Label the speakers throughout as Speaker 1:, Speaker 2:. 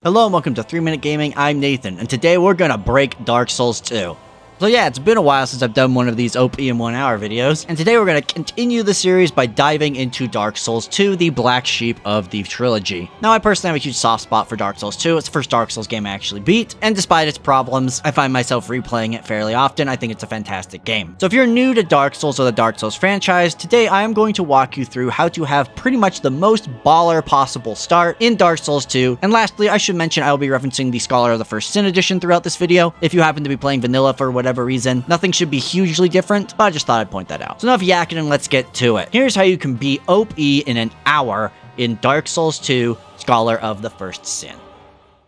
Speaker 1: Hello and welcome to 3 Minute Gaming, I'm Nathan, and today we're gonna break Dark Souls 2. So yeah, it's been a while since I've done one of these OP in one hour videos, and today we're going to continue the series by diving into Dark Souls 2, the black sheep of the trilogy. Now I personally have a huge soft spot for Dark Souls 2, it's the first Dark Souls game I actually beat, and despite its problems, I find myself replaying it fairly often, I think it's a fantastic game. So if you're new to Dark Souls or the Dark Souls franchise, today I am going to walk you through how to have pretty much the most baller possible start in Dark Souls 2, and lastly I should mention I will be referencing the Scholar of the First Sin edition throughout this video, if you happen to be playing vanilla for whatever whatever reason. Nothing should be hugely different, but I just thought I'd point that out. So enough yakking and let's get to it. Here's how you can be OP in an hour in Dark Souls 2 Scholar of the First Sin.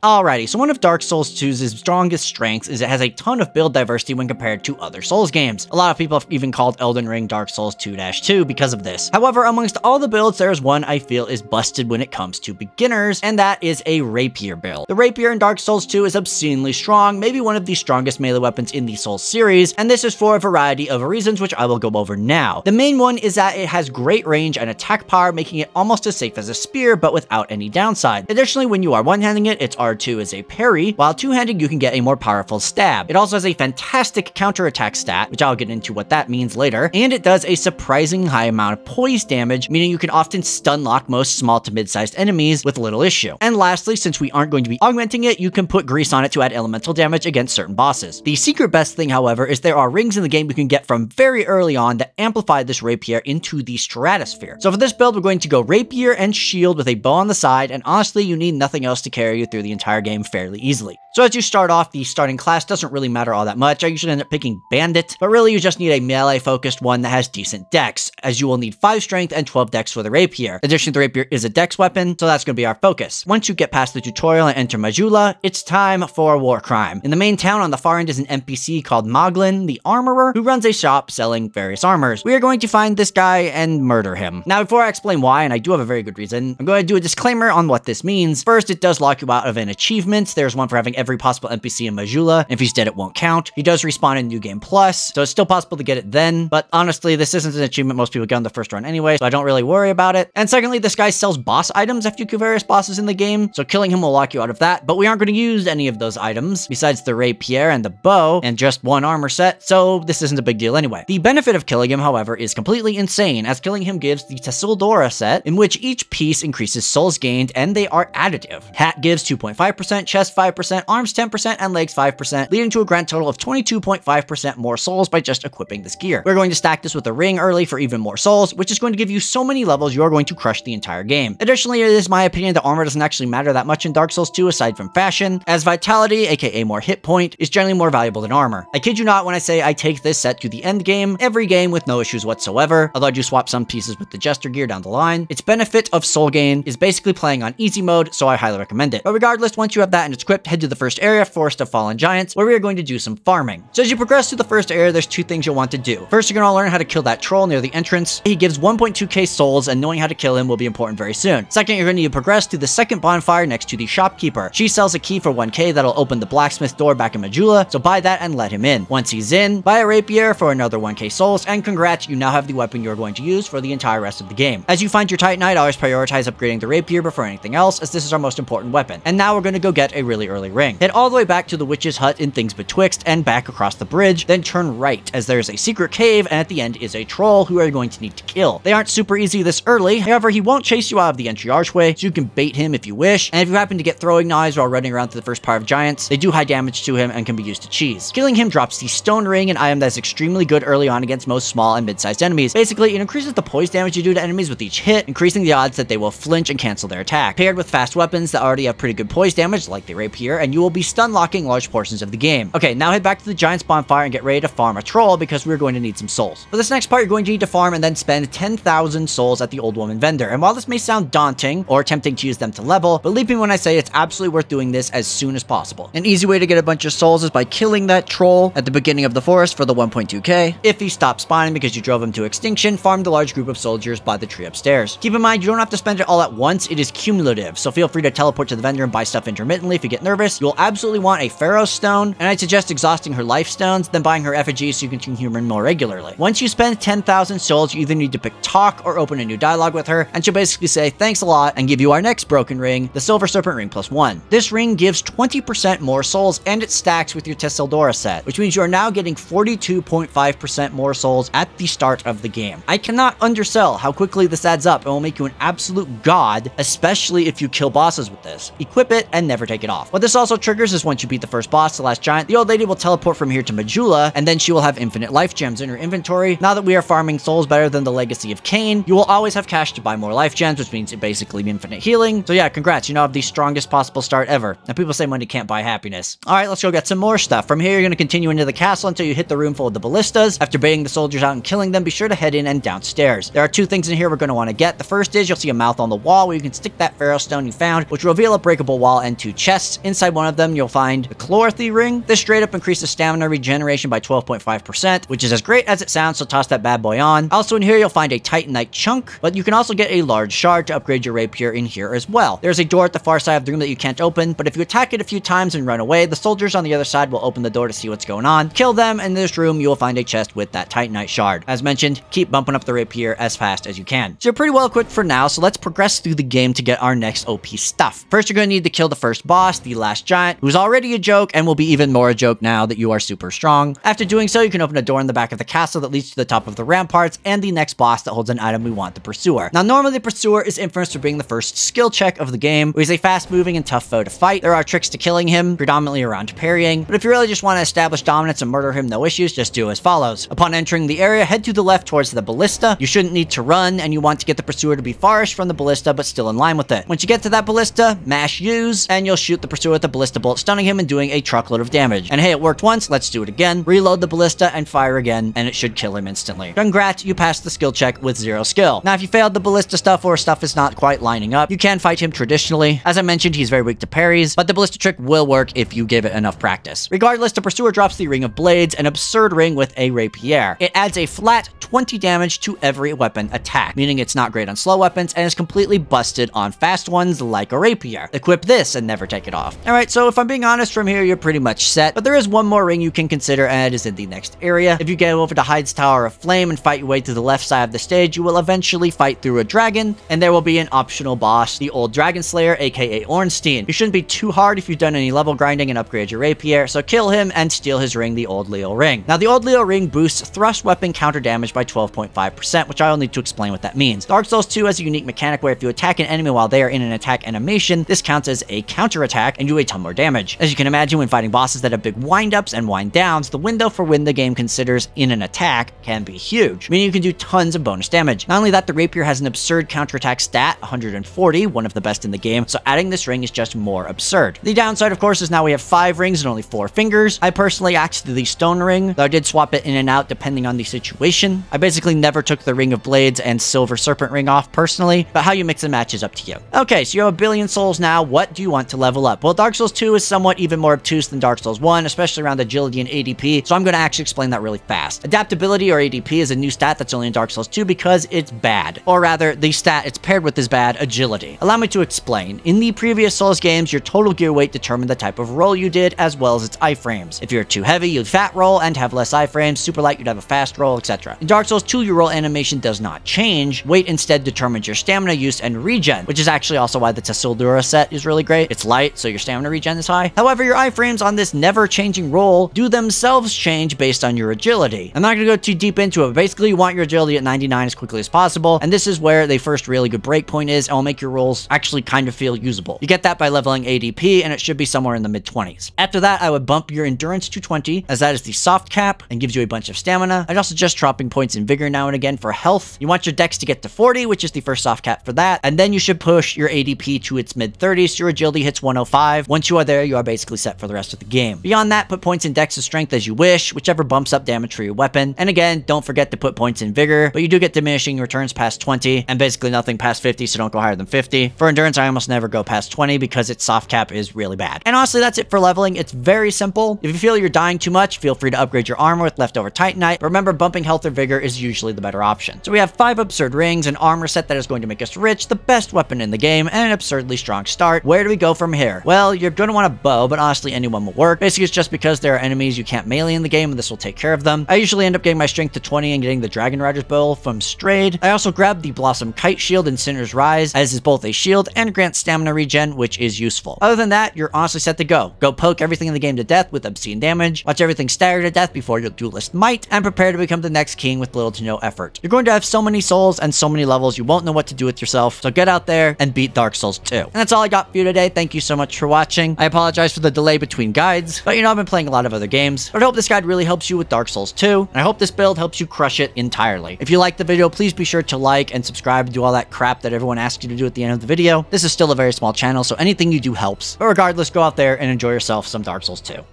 Speaker 1: Alrighty, so one of Dark Souls 2's strongest strengths is it has a ton of build diversity when compared to other Souls games. A lot of people have even called Elden Ring Dark Souls 2-2 because of this. However, amongst all the builds, there is one I feel is busted when it comes to beginners, and that is a Rapier build. The Rapier in Dark Souls 2 is obscenely strong, maybe one of the strongest melee weapons in the Souls series, and this is for a variety of reasons which I will go over now. The main one is that it has great range and attack power, making it almost as safe as a spear, but without any downside. Additionally, when you are one-handing it, it's R2 is a parry, while two-handed you can get a more powerful stab. It also has a fantastic counterattack stat, which I'll get into what that means later, and it does a surprising high amount of poise damage, meaning you can often stun lock most small to mid-sized enemies with little issue. And lastly, since we aren't going to be augmenting it, you can put grease on it to add elemental damage against certain bosses. The secret best thing, however, is there are rings in the game you can get from very early on that amplify this rapier into the stratosphere. So for this build, we're going to go rapier and shield with a bow on the side, and honestly, you need nothing else to carry you through the entire game fairly easily. So as you start off, the starting class doesn't really matter all that much. I usually end up picking Bandit, but really you just need a melee-focused one that has decent dex, as you will need 5 strength and 12 dex for the Rapier. Additionally, the Rapier is a dex weapon, so that's going to be our focus. Once you get past the tutorial and enter Majula, it's time for war crime. In the main town on the far end is an NPC called Maughlin, the Armorer, who runs a shop selling various armors. We are going to find this guy and murder him. Now, before I explain why, and I do have a very good reason, I'm going to do a disclaimer on what this means. First, it does lock you out of an achievement. There's one for having every possible NPC in Majula. If he's dead, it won't count. He does respawn in New Game Plus, so it's still possible to get it then. But honestly, this isn't an achievement most people get on the first run anyway, so I don't really worry about it. And secondly, this guy sells boss items after you kill various bosses in the game, so killing him will lock you out of that. But we aren't going to use any of those items besides the rapier and the bow and just one armor set, so this isn't a big deal anyway. The benefit of killing him, however, is completely insane, as killing him gives the Tseldora set, in which each piece increases souls gained and they are additive. Hat gives 2.5%, chest 5%, arms 10%, and legs 5%, leading to a grand total of 22.5% more souls by just equipping this gear. We're going to stack this with a ring early for even more souls, which is going to give you so many levels you're going to crush the entire game. Additionally, it is my opinion that armor doesn't actually matter that much in Dark Souls 2 aside from fashion, as vitality, aka more hit point, is generally more valuable than armor. I kid you not when I say I take this set to the end game, every game with no issues whatsoever, although I do swap some pieces with the Jester gear down the line. Its benefit of soul gain is basically playing on easy mode, so I highly recommend it. But regardless, once you have that and it's equipped, head to the first area, Forest of Fallen Giants, where we are going to do some farming. So as you progress through the first area, there's two things you'll want to do. First, you're going to learn how to kill that troll near the entrance. He gives 1.2k souls, and knowing how to kill him will be important very soon. Second, you're going to need to progress to the second bonfire next to the shopkeeper. She sells a key for 1k that'll open the blacksmith door back in Majula, so buy that and let him in. Once he's in, buy a rapier for another 1k souls, and congrats, you now have the weapon you're going to use for the entire rest of the game. As you find your Titanite, always prioritize upgrading the rapier before anything else, as this is our most important weapon. And now we're going to go get a really early ring. Head all the way back to the witch's hut in Things Betwixt and back across the bridge, then turn right, as there's a secret cave, and at the end is a troll who are going to need to kill. They aren't super easy this early, however, he won't chase you out of the entry archway, so you can bait him if you wish, and if you happen to get throwing knives while running around through the first part of giants, they do high damage to him and can be used to cheese. Killing him drops the stone ring, an item that's extremely good early on against most small and mid-sized enemies. Basically, it increases the poise damage you do to enemies with each hit, increasing the odds that they will flinch and cancel their attack. Paired with fast weapons that already have pretty good poise damage, like the rapier, and you will be stun locking large portions of the game. Okay, now head back to the giant's bonfire and get ready to farm a troll because we're going to need some souls. For this next part, you're going to need to farm and then spend 10,000 souls at the old woman vendor. And while this may sound daunting or tempting to use them to level, believe me when I say it's absolutely worth doing this as soon as possible. An easy way to get a bunch of souls is by killing that troll at the beginning of the forest for the 1.2k. If he stops spawning because you drove him to extinction, farm the large group of soldiers by the tree upstairs. Keep in mind, you don't have to spend it all at once, it is cumulative, so feel free to teleport to the vendor and buy stuff intermittently if you get nervous. You you'll absolutely want a Pharros Stone, and I'd suggest exhausting her life stones, then buying her effigy so you can consume her more regularly. Once you spend 10,000 souls, you either need to pick talk or open a new dialogue with her, and she'll basically say thanks a lot and give you our next broken ring, the Silver Serpent Ring plus one. This ring gives 20% more souls and it stacks with your Tseldora set, which means you are now getting 42.5% more souls at the start of the game. I cannot undersell how quickly this adds up and will make you an absolute god, especially if you kill bosses with this. Equip it and never take it off. What this also triggers is once you beat the first boss, the last giant, the old lady will teleport from here to Majula, and then she will have infinite life gems in her inventory. Now that we are farming souls better than the Legacy of Kain, you will always have cash to buy more life gems, which means it basically infinite healing. So yeah, congrats, you now have the strongest possible start ever. And people say money can't buy happiness. Alright, let's go get some more stuff. From here, you're to continue into the castle until you hit the room full of the ballistas. After baiting the soldiers out and killing them, be sure to head in and downstairs. There are two things in here we're want to get. The first is you'll see a mouth on the wall where you can stick that Pharros Stone you found, which will reveal a breakable wall and two chests. Inside one of them, you'll find the Chloranthy ring. This straight up increases stamina regeneration by 12.5%, which is as great as it sounds, so toss that bad boy on. Also in here, you'll find a Titanite chunk, but you can also get a large shard to upgrade your rapier in here as well. There's a door at the far side of the room that you can't open, but if you attack it a few times and run away, the soldiers on the other side will open the door to see what's going on. Kill them, and in this room, you will find a chest with that Titanite shard. As mentioned, keep bumping up the rapier as fast as you can. So you're pretty well equipped for now, so let's progress through the game to get our next OP stuff. First, you're going to need to kill the first boss, the last giant, who's already a joke and will be even more a joke now that you are super strong. After doing so, you can open a door in the back of the castle that leads to the top of the ramparts and the next boss that holds an item we want, the Pursuer. Now, normally the Pursuer is infamous for being the first skill check of the game, where he's a fast-moving and tough foe to fight. There are tricks to killing him, predominantly around parrying, but if you really just want to establish dominance and murder him no issues, just do as follows. Upon entering the area, head to the left towards the ballista. You shouldn't need to run, and you want to get the Pursuer to be farish from the ballista, but still in line with it. Once you get to that ballista, mash use, and you'll shoot the Pursuer with the ballista bolt, stunning him and doing a truckload of damage. And hey, it worked once, let's do it again. Reload the ballista and fire again, and it should kill him instantly. Congrats, you passed the skill check with zero skill. Now, if you failed the ballista stuff or stuff is not quite lining up, you can fight him traditionally. As I mentioned, he's very weak to parries, but the ballista trick will work if you give it enough practice. Regardless, the Pursuer drops the Ring of Blades, an absurd ring with a rapier. It adds a flat 20 damage to every weapon attack, meaning it's not great on slow weapons and is completely busted on fast ones like a rapier. Equip this and never take it off. Alright, so if I'm being honest, from here you're pretty much set, but there is one more ring you can consider and it is in the next area. If you get over to Heide's Tower of Flame and fight your way to the left side of the stage, you will eventually fight through a dragon, and there will be an optional boss, the old Dragon Slayer, aka Ornstein. You shouldn't be too hard if you've done any level grinding and upgrade your rapier, so kill him and steal his ring, the old Leo ring. Now, the old Leo ring boosts thrust weapon counter damage by 12.5%, which I'll need to explain what that means. Dark Souls 2 has a unique mechanic where if you attack an enemy while they are in an attack animation, this counts as a counter attack and do a ton more damage. As you can imagine, when fighting bosses that have big wind-ups and wind-downs, the window for when the game considers in an attack can be huge, meaning you can do tons of bonus damage. Not only that, the rapier has an absurd counterattack stat, 140, one of the best in the game, so adding this ring is just more absurd. The downside, of course, is now we have five rings and only four fingers. I personally axed the stone ring, though I did swap it in and out depending on the situation. I basically never took the Ring of Blades and Silver Serpent ring off personally, but how you mix and match is up to you. Okay, so you have a billion souls now. What do you want to level up? Well, Dark Souls 2 is somewhat even more obtuse than Dark Souls 1, especially around agility and ADP, so I'm going to actually explain that really fast. Adaptability or ADP is a new stat that's only in Dark Souls 2 because it's bad. Or rather, the stat it's paired with is bad, agility. Allow me to explain. In the previous Souls games, your total gear weight determined the type of roll you did as well as its iframes. If you're too heavy, you'd fat roll and have less iframes, super light, you'd have a fast roll, etc. In Dark Souls 2, your roll animation does not change. Weight instead determines your stamina use and regen, which is actually also why the Tseldora set is really great. It's light, so your stamina regen is high. However, your iframes on this never-changing roll do themselves change based on your agility. I'm not going to go too deep into it, but basically you want your agility at 99 as quickly as possible, and this is where the first really good breakpoint is, and will make your rolls actually kind of feel usable. You get that by leveling ADP, and it should be somewhere in the mid-20s. After that, I would bump your endurance to 20, as that is the soft cap, and gives you a bunch of stamina. I'd also just dropping points in vigor now and again for health. You want your dex to get to 40, which is the first soft cap for that, and then you should push your ADP to its mid-30s, your agility hits 105. Once you are there, you are basically set for the rest of the game. Beyond that, put points in dex and strength as you wish, whichever bumps up damage for your weapon. And again, don't forget to put points in vigor, but you do get diminishing returns past 20, and basically nothing past 50, so don't go higher than 50. For endurance, I almost never go past 20 because its soft cap is really bad. And honestly, that's it for leveling. It's very simple. If you feel you're dying too much, feel free to upgrade your armor with leftover Titanite. But remember, bumping health or vigor Is usually the better option. So we have 5 absurd rings, an armor set that is going to make us rich, the best weapon in the game, and an absurdly strong start. Where do we go from here? Well, you're going to want a bow, but honestly anyone will work. Basically, it's just because there are enemies you can't melee in the game, and this will take care of them. I usually end up getting my strength to 20 and getting the Dragon Rider's bow from Straid. I also grabbed the Blossom Kite Shield in Sinner's Rise, as is both a shield and grants stamina regen, which is useful. Other than that, you're honestly set to go. Go poke everything in the game to death with obscene damage, watch everything stagger to death before your duelist might, and prepare to become the next king with little to no effort. You're going to have so many souls and so many levels, you won't know what to do with yourself, so get out there and beat Dark Souls 2. And that's all I got for you today. Thank you so much for watching. I apologize for the delay between guides, but you know I've been playing a lot of other games, but I hope this guide really helps you with Dark Souls 2, and I hope this build helps you crush it entirely. If you liked the video, please be sure to like and subscribe and do all that crap that everyone asks you to do at the end of the video. This is still a very small channel, so anything you do helps. But regardless, go out there and enjoy yourself some Dark Souls 2.